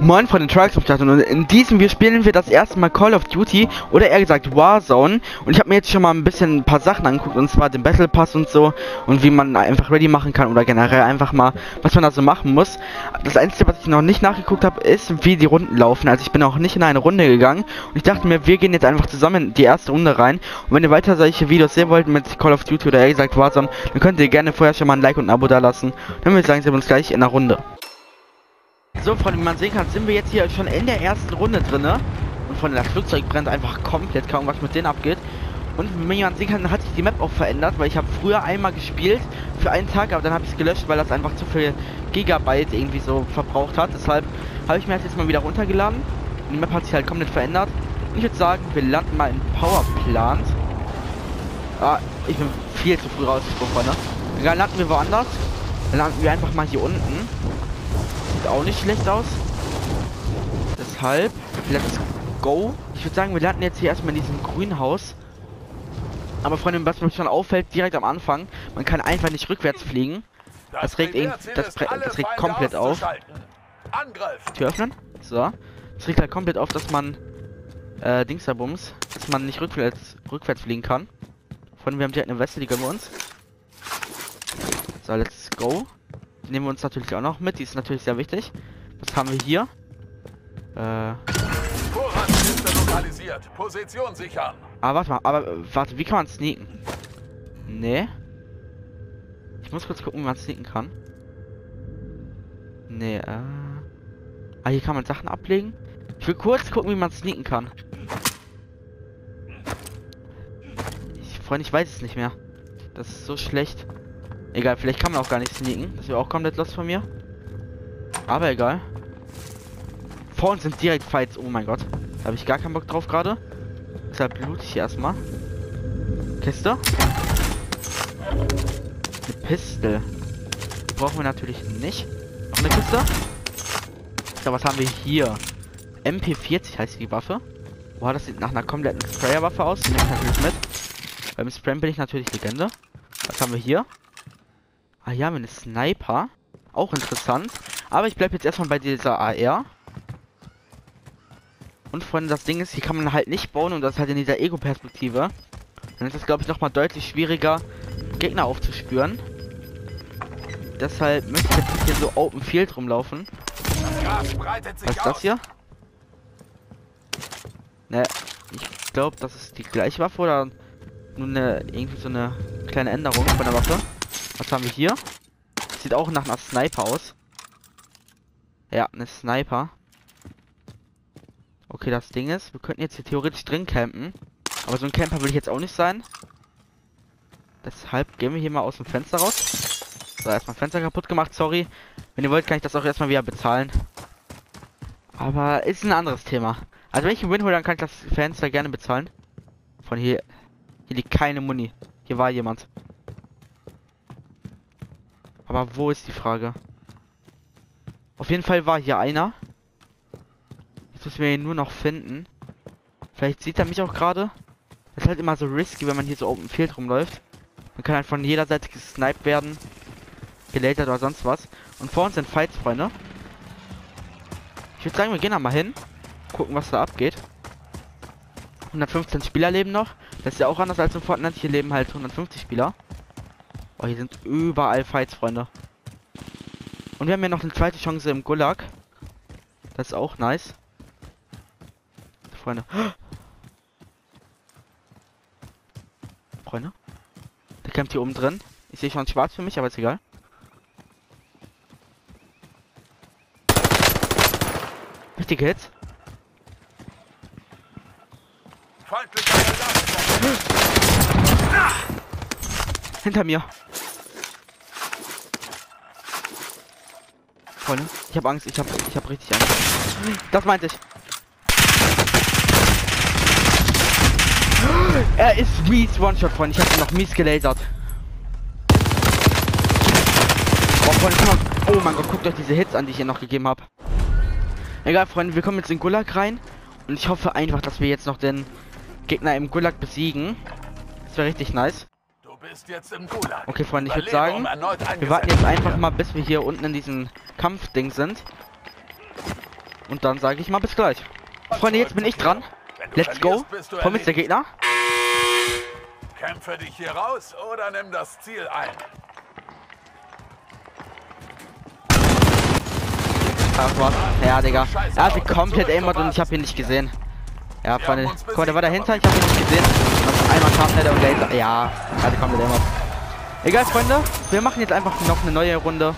Moin von den Trucks am Start und in diesem Video spielen wir das erste Mal Call of Duty oder eher gesagt Warzone und ich habe mir jetzt schon mal ein bisschen ein paar Sachen angeguckt und zwar den Battle Pass und so und wie man einfach ready machen kann oder generell einfach mal was man da so machen muss. Das einzige was ich noch nicht nachgeguckt habe ist wie die Runden laufen, also ich bin auch nicht in eine Runde gegangen und ich dachte mir wir gehen jetzt einfach zusammen die erste Runde rein und wenn ihr weiter solche Videos sehen wollt mit Call of Duty oder eher gesagt Warzone, dann könnt ihr gerne vorher schon mal ein Like und ein Abo da lassen. Dann würde ich sagen, sehen wir uns gleich in der Runde. So, Freunde, wie man sehen kann, sind wir jetzt hier schon in der ersten Runde drin. Und von das Flugzeug brennt einfach komplett, kaum was mit denen abgeht. Und wie man sehen kann, hat sich die Map auch verändert, weil ich habe früher einmal gespielt für einen Tag, aber dann habe ich es gelöscht, weil das einfach zu viel Gigabyte irgendwie so verbraucht hat. Deshalb habe ich mir das jetzt mal wieder runtergeladen. Die Map hat sich halt komplett verändert. Und ich würde sagen, wir landen mal in Powerplant. Ah, ich bin viel zu früh rausgesprungen, Freunde. Dann landen wir woanders. Dann landen wir einfach mal hier unten. Sieht auch nicht schlecht aus. Deshalb, let's go. Ich würde sagen, wir landen jetzt hier erstmal in diesem grünen Haus. Aber Freunde, was mir schon auffällt, direkt am Anfang, man kann einfach nicht rückwärts fliegen. Das, das regt, das, das regt komplett auf. Tür öffnen. So. Das regt halt komplett auf, dass man äh, Dingsabums, dass man nicht rückwärts, rückwärts fliegen kann. Von wir haben direkt eine Weste, die gönnen wir uns. So, let's go. Nehmen wir uns natürlich auch noch mit. Die ist natürlich sehr wichtig. Was haben wir hier? Äh. lokalisiert. Position sichern. Ah, warte mal. Aber warte, wie kann man sneaken? Nee. Ich muss kurz gucken, wie man sneaken kann. Nee, äh. Ah, hier kann man Sachen ablegen. Ich will kurz gucken, wie man sneaken kann. Ich, Freunde, ich weiß es nicht mehr. Das ist so schlecht. Egal, vielleicht kann man auch gar nicht sneaken. Das wäre auch komplett los von mir. Aber egal. Vor uns sind direkt Fights. Oh mein Gott. Da habe ich gar keinen Bock drauf gerade. Deshalb loot ich erstmal. Kiste. Eine Pistole. Brauchen wir natürlich nicht. Noch eine Kiste. So, was haben wir hier? MP40 heißt die Waffe. Boah, das sieht nach einer kompletten Sprayer-Waffe aus. Die nehme ich natürlich mit. Beim Sprayen bin ich natürlich Legende. Was haben wir hier? Ah, hier haben wir eine Sniper. Auch interessant. Aber ich bleibe jetzt erstmal bei dieser AR. Und Freunde, das Ding ist, hier kann man halt nicht bauen und das halt in dieser Ego-Perspektive. Dann ist es, glaube ich, nochmal deutlich schwieriger, Gegner aufzuspüren. Deshalb möchte ich jetzt hier so Open Field rumlaufen. Was ist das hier? Ne, ich glaube, das ist die gleiche Waffe oder nur eine irgendwie so eine kleine Änderung von der Waffe. Was haben wir hier? Sieht auch nach einer Sniper aus. Ja, eine Sniper. Okay, das Ding ist, wir könnten jetzt hier theoretisch drin campen. Aber so ein Camper will ich jetzt auch nicht sein. Deshalb gehen wir hier mal aus dem Fenster raus. So, erstmal Fenster kaputt gemacht, sorry. Wenn ihr wollt, kann ich das auch erstmal wieder bezahlen. Aber ist ein anderes Thema. Also wenn ich einen Win hole, dann kann ich das Fenster gerne bezahlen. Von hier. Hier liegt keine Muni. Hier war jemand. Aber wo ist die Frage? Auf jeden Fall war hier einer. Jetzt müssen wir ihn nur noch finden. Vielleicht sieht er mich auch gerade. Das ist halt immer so risky, wenn man hier so Open Field rumläuft. Man kann halt von jeder Seite gesniped werden. Gelatert oder sonst was. Und vor uns sind Fights, Freunde. Ich würde sagen, wir gehen da mal hin. Gucken, was da abgeht. 115 Spieler leben noch. Das ist ja auch anders als im Fortnite. Hier leben halt 150 Spieler. Oh, hier sind überall Fights, Freunde. Und wir haben ja noch eine zweite Chance im Gulag. Das ist auch nice. Freunde. Freunde. Der kämpft hier oben drin. Ich sehe schon schwarz für mich, aber ist egal. Richtige Hits. Hinter mir. Freunde, ich habe Angst, ich habe ich habe richtig Angst. Das meinte ich. Er ist mies One-Shot, Freunde. Ich habe ihn noch mies gelasert. Oh, Freunde, oh mein Gott, guckt euch diese Hits an, die ich hier noch gegeben habe. Egal, Freunde, wir kommen jetzt in Gulag rein. Und ich hoffe einfach, dass wir jetzt noch den Gegner im Gulag besiegen. Das wäre richtig nice. Okay, Freunde, ich würde sagen, wir warten jetzt einfach mal, bis wir hier unten in diesem Kampfding sind. Und dann sage ich mal bis gleich. Freunde, jetzt bin ich dran. Let's go. mir ist der. Gegner. Kämpfe dich hier raus oder nimm das Ziel ein. Ach was. Ja, Digga. Er hatte komplett aimbot und ich habe ihn nicht gesehen. Ja, Freunde. Guck mal, der war dahinter, ich habe ihn nicht gesehen. Einmal kam der und Laser. Ja, er hatte komplett aimbot. Egal, Freunde. Wir machen jetzt einfach noch eine neue Runde.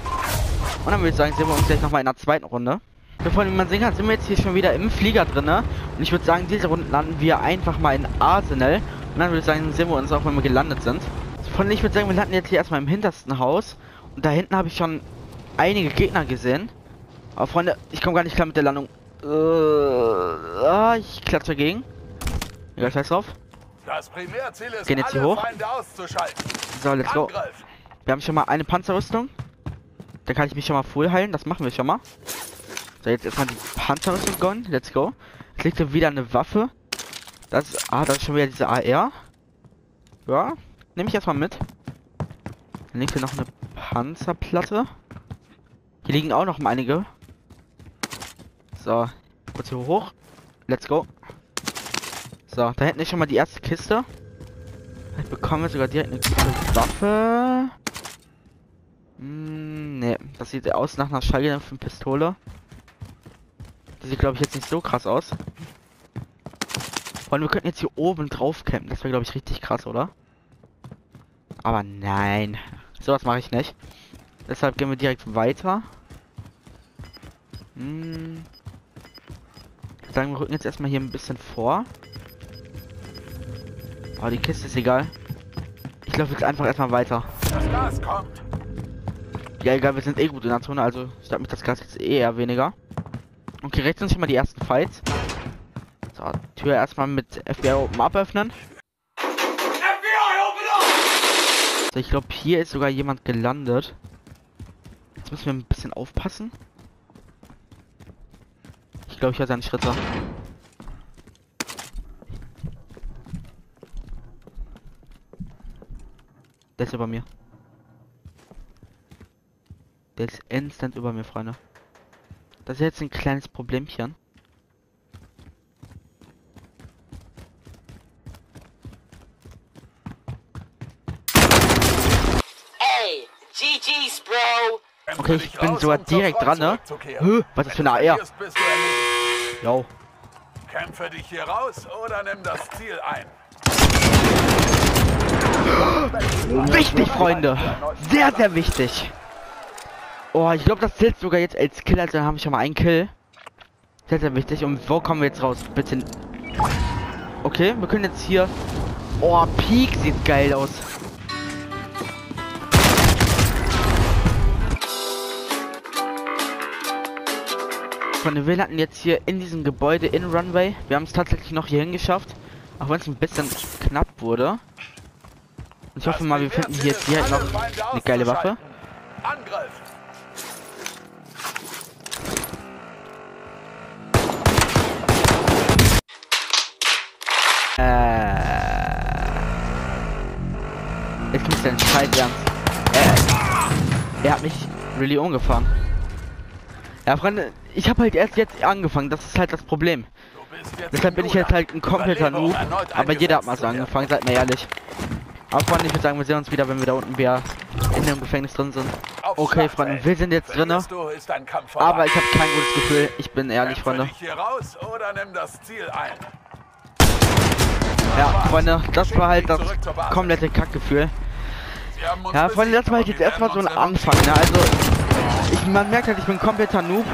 Und dann würde ich sagen, sehen wir uns gleich nochmal in der zweiten Runde. Wie man sehen kann, sind wir jetzt hier schon wieder im Flieger drinne. Und ich würde sagen, diese Runde landen wir einfach mal in Arsenal. Und dann würde ich sagen, sehen wir uns auch, wenn wir gelandet sind. Freunde, ich würde sagen, wir landen jetzt hier erstmal im hintersten Haus. Und da hinten habe ich schon einige Gegner gesehen. Aber Freunde, ich komme gar nicht klar mit der Landung. Äh, ah, ich klatsche dagegen. Egal, scheiß drauf. Das Primärziel ist, Gehen jetzt hier hoch? So, let's go. Angriff. Wir haben schon mal eine Panzerrüstung. Da kann ich mich schon mal voll heilen. Das machen wir schon mal. So, jetzt erstmal die Panzerrüstung gone. Let's go. Jetzt liegt hier wieder eine Waffe. Das ist, ah, das ist schon wieder diese AR. Ja, nehme ich erstmal mit. Dann liegt hier noch eine Panzerplatte. Hier liegen auch noch mal einige. So, kurz hier hoch. Let's go. So, da hinten ist schon mal die erste Kiste. Ich bekomme sogar direkt eine gute Waffe. Hm, ne, das sieht aus nach einer schallgedämpften Pistole. Die sieht, glaube ich, jetzt nicht so krass aus. Und wir könnten jetzt hier oben drauf campen. Das wäre, glaube ich, richtig krass, oder? Aber nein. Sowas mache ich nicht. Deshalb gehen wir direkt weiter. Hm. Ich würde sagen, wir rücken jetzt erstmal hier ein bisschen vor. Oh, die Kiste ist egal. Ich laufe jetzt einfach erstmal weiter. Das Gas kommt. Ja, egal, wir sind eh gut in der Zone, also stört mich das Gas jetzt eh eher weniger. Okay, rechts sind schon mal die ersten Fights. So, Tür erstmal mit FBI Open Up öffnen. So, ich glaube, hier ist sogar jemand gelandet. Jetzt müssen wir ein bisschen aufpassen. Ich glaube, ich höre seine Schritte. Der ist über mir. Der ist instant über mir, Freunde. Das ist jetzt ein kleines Problemchen. Hey, GG's, Bro. Okay, ich bin sogar direkt dran, ne? Hö, was ist für eine AR? Jo. Kämpfe dich hier raus oder nimm das Ziel ein. Wichtig, Freunde. Sehr, sehr wichtig. Oh, ich glaube, das zählt sogar jetzt als Kill. Also haben wir schon mal einen Kill. Sehr, sehr wichtig. Und wo kommen wir jetzt raus? Bitte. Okay, wir können jetzt hier... Oh, Peak sieht geil aus. Freunde, wir landen jetzt hier in diesem Gebäude in Runway. Wir haben es tatsächlich noch hierhin geschafft. Auch wenn es ein bisschen knapp wurde. Ich hoffe mal, wir finden hier direkt noch eine geile Waffe. Angriff. Äh. Jetzt kommt dein Scheiß ernst. Äh. Er hat mich really umgefahren. Ja, Freunde, ich habe halt erst jetzt angefangen. Das ist halt das Problem. Deshalb bin ich jetzt halt ein kompletter Noob. Aber jeder hat mal so angefangen, seid mir ehrlich. Aber Freunde, ich würde sagen, wir sehen uns wieder, wenn wir da unten wieder in dem Gefängnis drin sind. Okay. Freunde, wir sind jetzt drinne. Aber ich habe kein gutes Gefühl. Ich bin ehrlich, Freunde. Ja, Freunde, das war halt das komplette Kackgefühl. Ja, Freunde, das war halt jetzt erstmal so ein Anfang, ne? Also, ich, man merkt halt, ich bin kompletter Noob.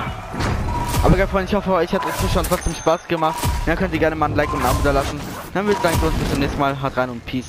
Aber geil, Freunde, ich hoffe, euch hat das Zuschauen trotzdem Spaß gemacht. Dann könnt ihr gerne mal ein Like und ein Abo da lassen. Dann würde ich sagen, wir uns bis zum nächsten Mal. Haut rein und Peace.